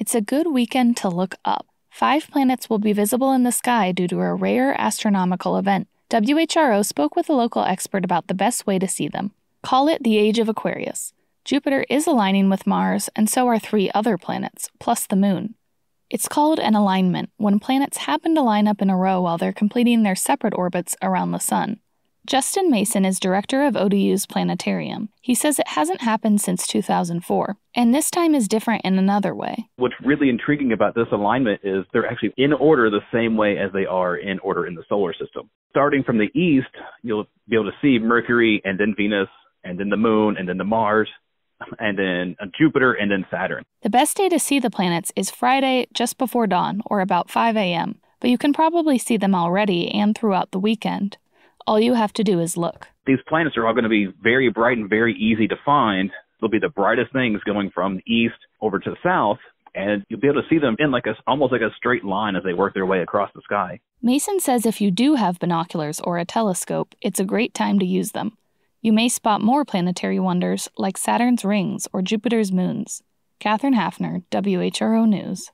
It's a good weekend to look up. Five planets will be visible in the sky due to a rare astronomical event. WHRO spoke with a local expert about the best way to see them. Call it the Age of Aquarius. Jupiter is aligning with Mars, and so are three other planets, plus the Moon. It's called an alignment when planets happen to line up in a row while they're completing their separate orbits around the Sun. Justin Mason is director of ODU's planetarium. He says it hasn't happened since 2004, and this time is different in another way. What's really intriguing about this alignment is they're actually in order the same way as they are in order in the solar system. Starting from the east, you'll be able to see Mercury and then Venus and then the moon and then the Mars and then uh, Jupiter and then Saturn. The best day to see the planets is Friday just before dawn or about 5 a.m., but you can probably see them already and throughout the weekend. All you have to do is look. These planets are all going to be very bright and very easy to find. They'll be the brightest things going from the east over to the south, and you'll be able to see them in like a almost like a straight line as they work their way across the sky. Mason says if you do have binoculars or a telescope, it's a great time to use them. You may spot more planetary wonders like Saturn's rings or Jupiter's moons. Katherine Hafner, WHRO News.